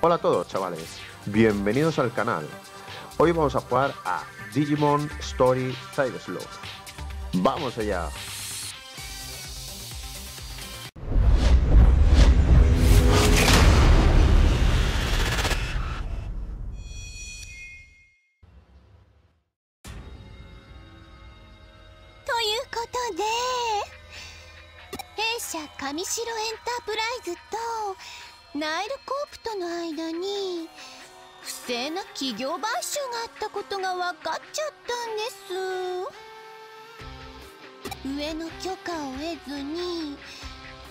Hola a todos chavales, bienvenidos al canal. Hoy vamos a jugar a Digimon Story Side Slow. ¡Vamos allá! ナイルコープとの間に不正な企業買収があったことが分かっちゃったんです。上の許可を得ずに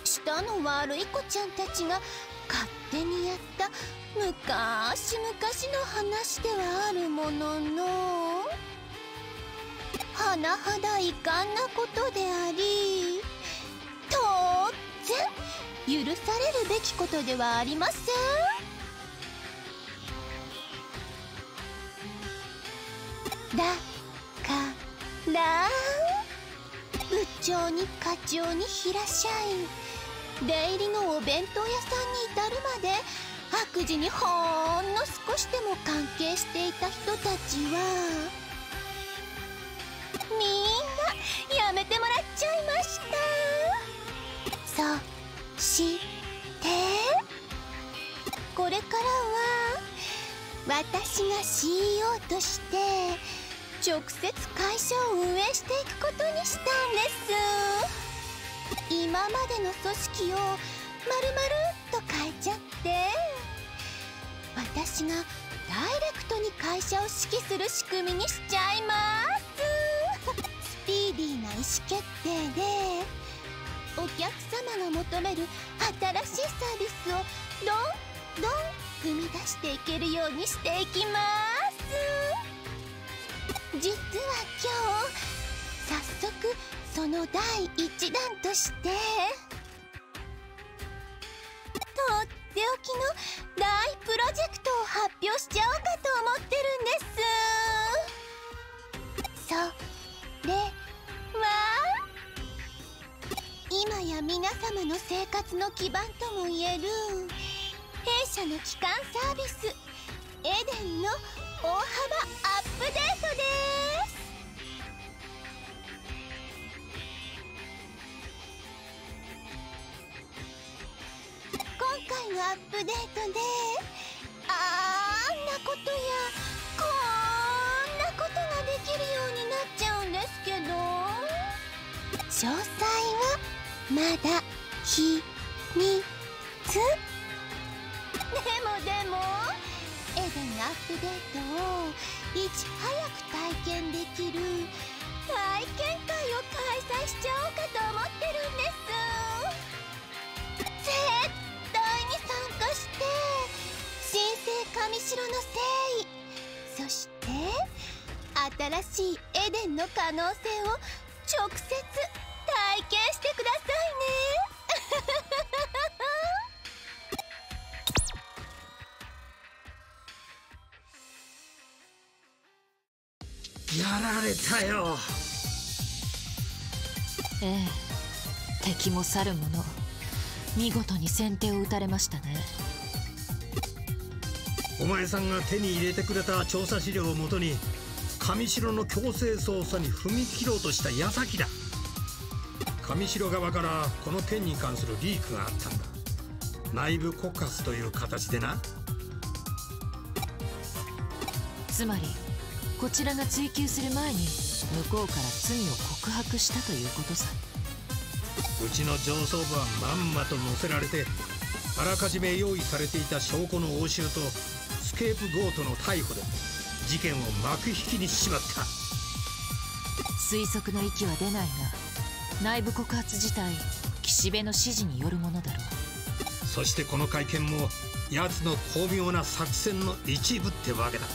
下の悪い子ちゃんたちが勝手にやった昔々の話ではあるものの甚だ遺憾なことであり当然許されるべきことではありません。だから部長に課長に平社員出入りのお弁当屋さんに至るまで悪事にほんの少しでも関係していた人たちは。みんなやめてもらっちゃいました。そう。れからは私が CEO として直接会社を運営していくことにしたんです。今までの組織をまるまるっと変えちゃって私がダイレクトに会社を指揮する仕組みにしちゃいます。スピーディーな意思決定でお客様が求める新しいサービスをどんどん生み出していけるようにしていきます。実は今日早速その第一弾としてとっておきの大プロジェクトを発表しちゃおうかと思ってるんです。それは今や皆様の生活の基盤ともいえる弊社の基幹サービス。エデンの大幅アップデートです。今回のアップデートであんなことやこんなことができるようになっちゃうんですけど。詳細はまだ秘密。でもエデンアップデートをい。ち早く体験できる体験会を開催しちゃおうかと思ってるんです。絶対に参加して新生上白の誠意そして新しいエデンの可能性を直接体験してくださいられたよ。ええ。敵も去る者見事に先手を打たれましたね。お前さんが手に入れてくれた調査資料をもとに上白の強制捜査に踏み切ろうとした矢先だ。上白側からこの件に関するリークがあったんだ。内部告発という形でな。つまりこちらが追及する前に向こうから罪を告白したということさ。うちの上層部はまんまと乗せられてあらかじめ用意されていた証拠の押収とスケープゴートの逮捕で事件を幕引きにしちまった。推測の域は出ないが内部告発自体岸辺の指示によるものだろう。そしてこの会見も奴の巧妙な作戦の一部ってわけだ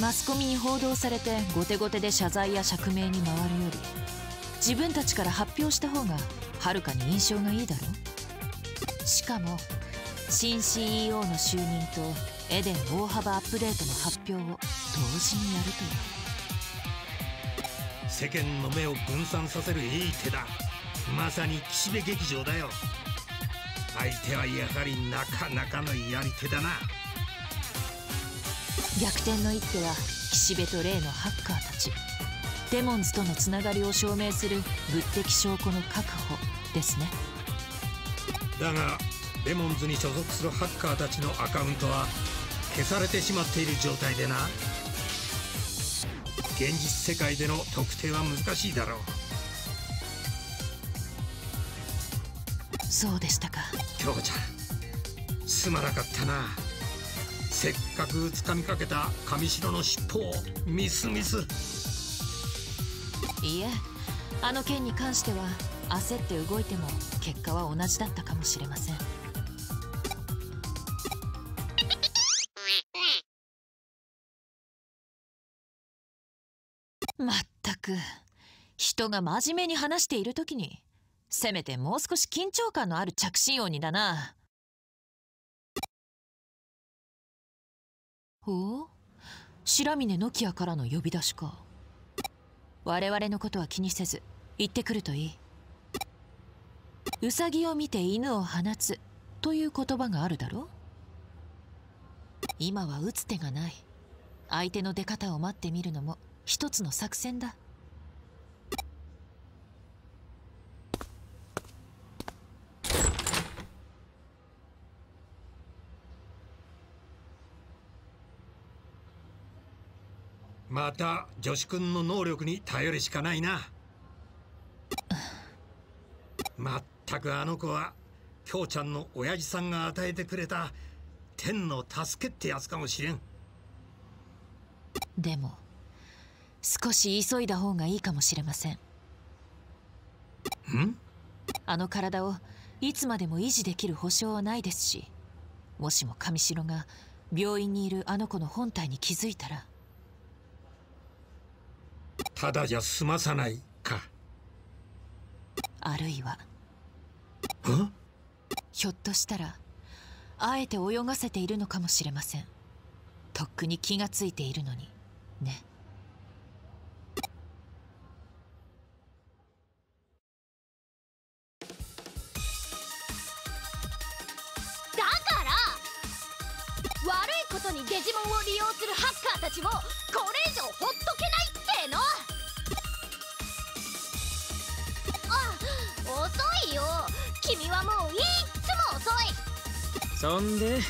マスコミに報道されて後手後手で謝罪や釈明に回るより自分たちから発表した方がはるかに印象がいいだろう。しかも新 CEO の就任とエデン大幅アップデートの発表を同時にやるとは世間の目を分散させるいい手だ。まさに岸辺劇場だよ。相手はやはりなかなかのやり手だな。逆転の一手は岸辺と例のハッカーたち。デモンズとのつながりを証明する物的証拠の確保ですね。だがデモンズに所属するハッカーたちのアカウントは消されてしまっている状態でな。現実世界での特定は難しいだろう。そうでしたか。京ちゃんすまなかったなせっかく掴みかけた上白の尻尾をミスミス。いいえあの件に関しては焦って動いても結果は同じだったかもしれません。まったく人が真面目に話している時にせめてもう少し緊張感のある着信音にだなおお白峰ノキアからの呼び出しか。我々のことは気にせず行ってくるといい。ウサギを見て犬を放つという言葉があるだろ今は打つ手がない。相手の出方を待ってみるのも一つの作戦だ。また女子くんの能力に頼るしかないな。まったくあの子は京ちゃんの親父さんが与えてくれた天の助けってやつかもしれん。でも少し急いだ方がいいかもしれません。ん？あの体をいつまでも維持できる保証はないですしもしも上白が病院にいるあの子の本体に気づいたらただじゃ済まさないか。あるいはんひょっとしたらあえて泳がせているのかもしれません。とっくに気がついているのにね。だから悪いことにデジモンを利用するハッカーたちをこれ以上ほっとの。あ遅いよ。君はもういっつも遅い。そんで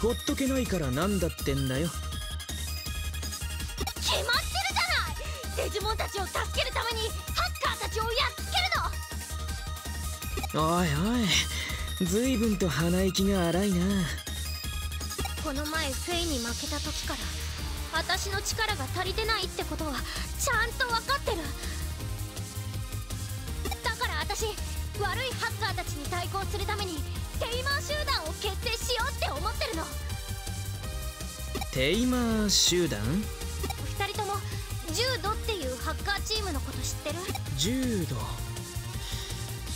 ほっとけないからなんだってんだよ。決まってるじゃない。デジモンたちを助けるためにハッカーたちをやっつけるの。おいおい随分と鼻息が荒いな。この前フェイに負けた時から私の力が足りてないってことはちゃんと分かってる。だから私悪いハッカーたちに対抗するためにテイマー集団を結成しようって思ってるの。テイマー集団？2人ともジュードっていうハッカーチームのこと知ってる？柔道？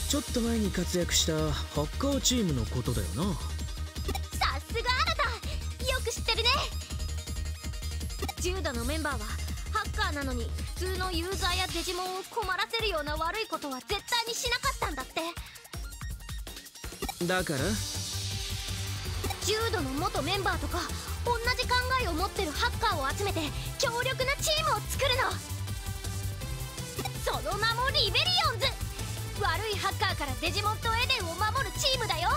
ちょっと前に活躍したハッカーチームのことだよなバーはハッカーなのに普通のユーザーやデジモンを困らせるような悪いことは絶対にしなかったんだって。だから？ジュードの元メンバーとか同じ考えを持ってるハッカーを集めて強力なチームを作るの。その名もリベリオンズ。悪いハッカーからデジモンとエデンを守るチームだよ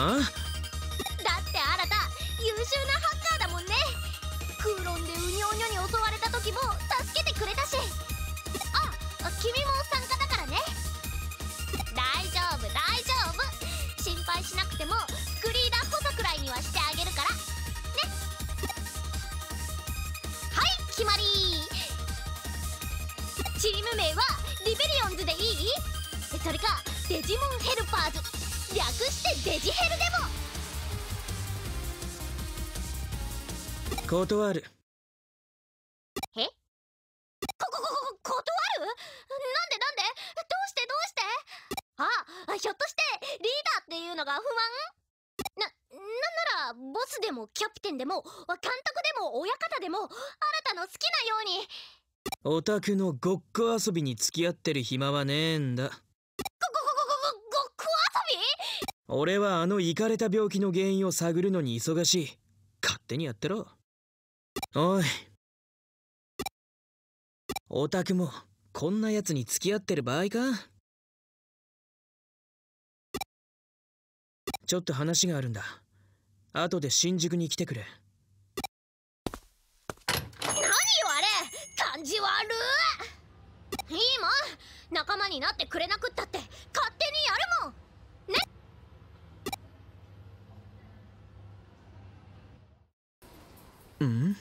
だってあなた優秀なハッカーだもんね。クーロンでウニョウニョに襲われた時も助けてくれたし。あ君も参加だからね。大丈夫大丈夫。心配しなくてもスクリーダーこそくらいにはしてあげるから。ね。はい決まり。チーム名はリベリオンズでいい？それかデジモンヘルパーズ。略してデジヘルでも。断る。え？ここここ断る？なんでなんで？どうしてどうして？あひょっとしてのが不安な、なんならボスでもキャプテンでも監督でも親方でも新たの好きなように。オタクのごっこ遊びに付き合ってる暇はねえんだごごごごごごっこ遊び俺はあのイカれた病気の原因を探るのに忙しい。勝手にやってろ。おい。オタクもこんなやつに付き合ってる場合か。ちょっと話があるんだ。後で新宿に来てくれ。何よあれ。感じ悪い。いいもん。仲間になってくれなくったって。勝手にやるもんん。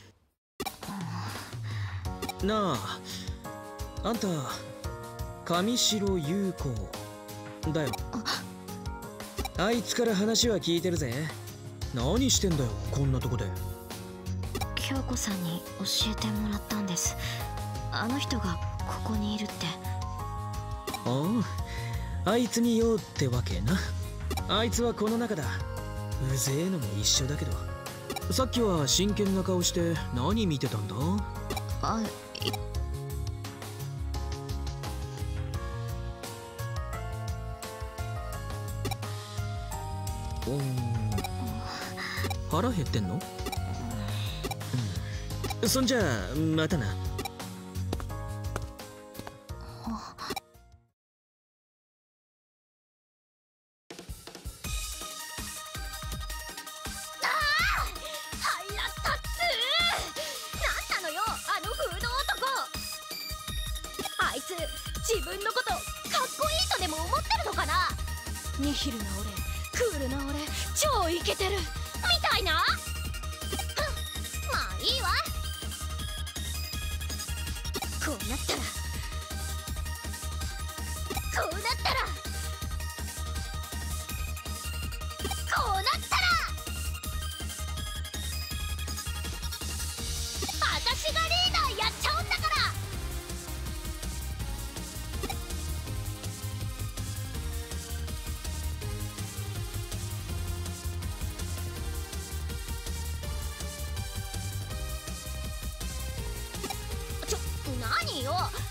なああんた上白優子だよ。あいつから話は聞いてるぜ。何してんだよこんなとこで。京子さんに教えてもらったんです。あの人がここにいるって。あああいつに用ってわけな。あいつはこの中だ。うぜえのも一緒だけどさっきは真剣な顔して何見てたんだ？あ腹減ってんの、うん、そんじゃあまたな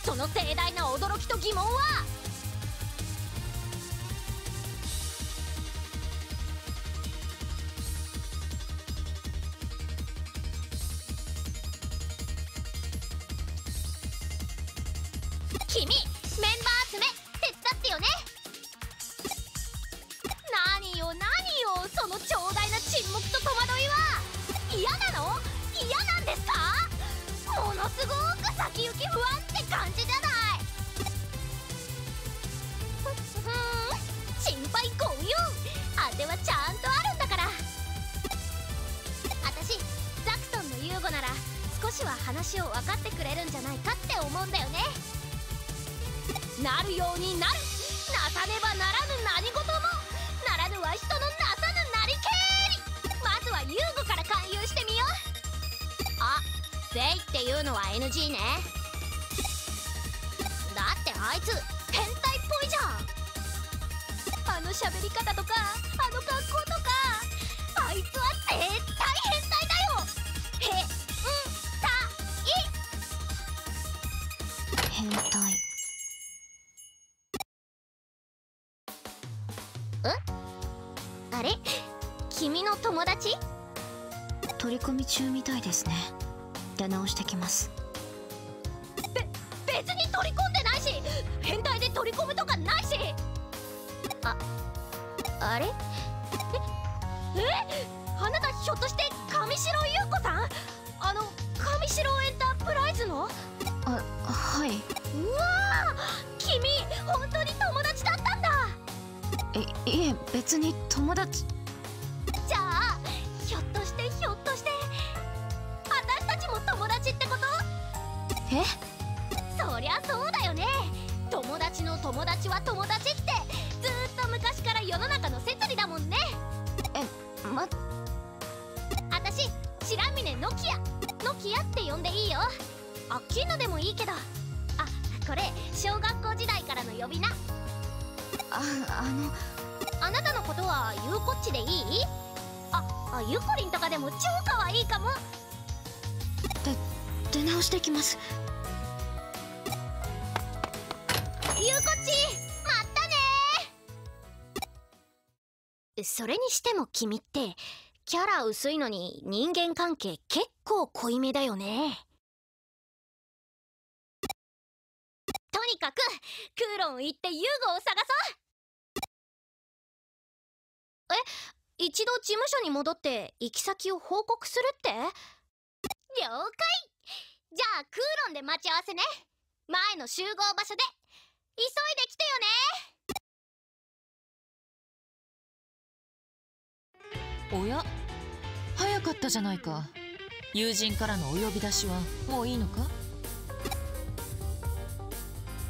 その盛大な驚きと疑問は？フェイっていうのは NG ね。だってあいつ変態っぽいじゃん。あの喋り方とかあの格好とかあいつは絶対変態だよ。へんたい。変態。あれ？君の友達？取り込み中みたいですね出直してきます。別に取り込んでないし変態で取り込むとかないし。ああれ？え？え？あなたひょっとして上白優子さん？あの上白エンタープライズの？あはい。うわー！君本当に友達だったんだ。えいえ別に友達は友達ってずーっと昔から世の中の摂理だもんね。ま私白峰ノキア。ノキアって呼んでいいよ。アッキーナでもいいけど。あこれ小学校時代からの呼び名。ああのあなたのことはちでいい？ああゆこりんとかでも超可愛いかも。出直してきますそれにしても君ってキャラ薄いのに人間関係結構濃いめだよね。とにかくクーロン行ってユーゴを探そう。え一度事務所に戻って行き先を報告するって？了解。じゃあクーロンで待ち合わせね。前の集合場所で。急いで来てよね。おや？早かったじゃないか。友人からのお呼び出しはもういいのか？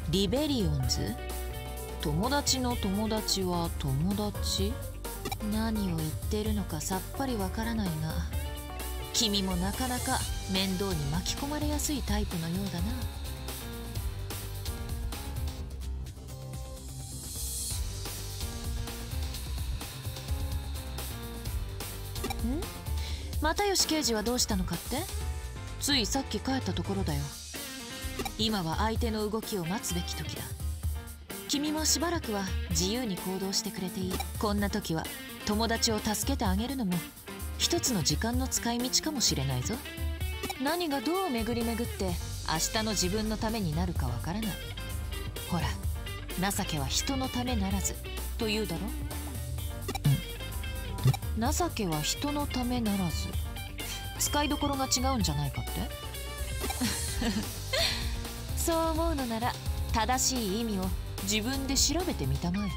リベリオンズ？友達の友達は友達？何を言ってるのかさっぱりわからないが君もなかなか面倒に巻き込まれやすいタイプのようだな。又吉刑事はどうしたのかって？ついさっき帰ったところだよ。今は相手の動きを待つべき時だ。君もしばらくは自由に行動してくれていい。こんな時は友達を助けてあげるのも一つの時間の使い道かもしれないぞ。何がどう巡り巡って明日の自分のためになるかわからない。ほら情けは人のためならず。と言うだろ？情けは人のためならず使いどころが違うんじゃないかって？そう思うのなら正しい意味を自分で調べてみたまえ。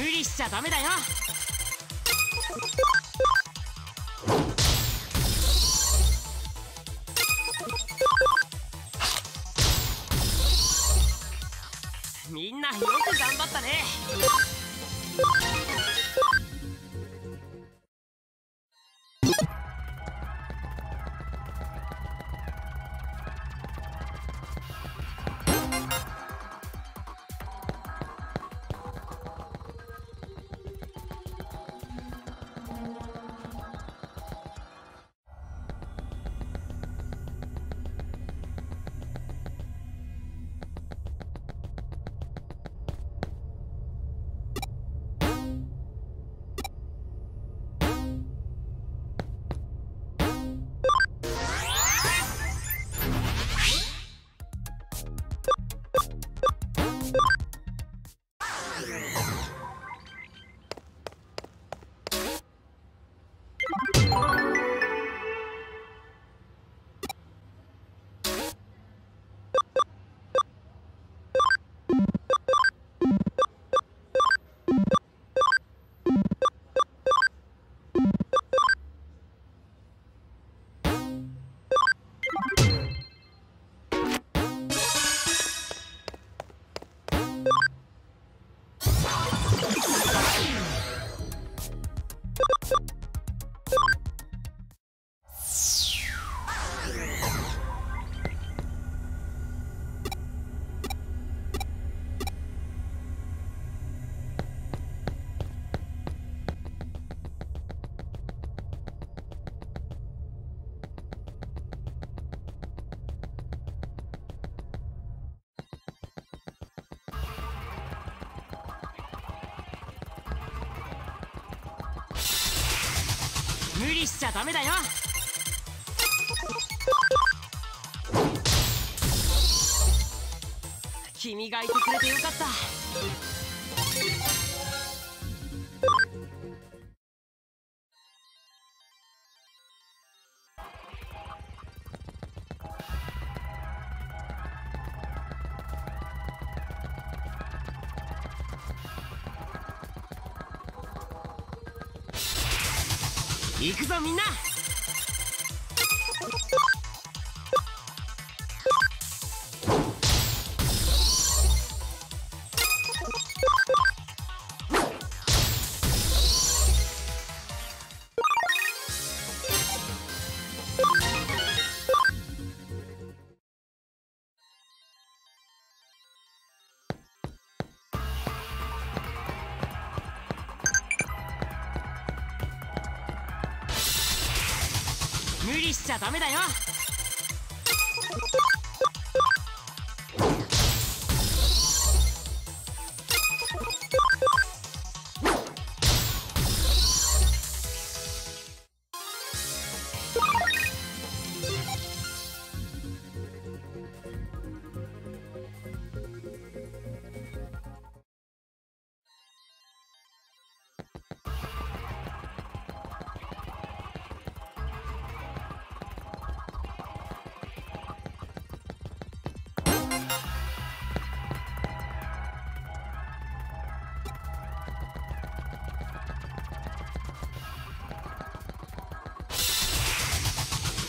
無理しちゃダメだよ。理しちゃダメだよ。君がいてくれてよかった。ぞみんなちゃダメだよ。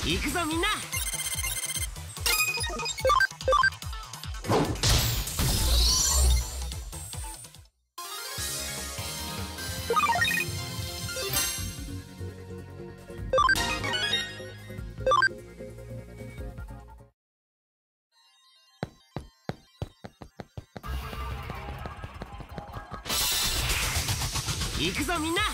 行くぞみんな。行くぞみんな。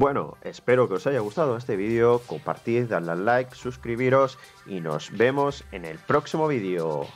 Bueno, espero que os haya gustado este vídeo, compartid, dadle al like, suscribiros y nos vemos en el próximo vídeo.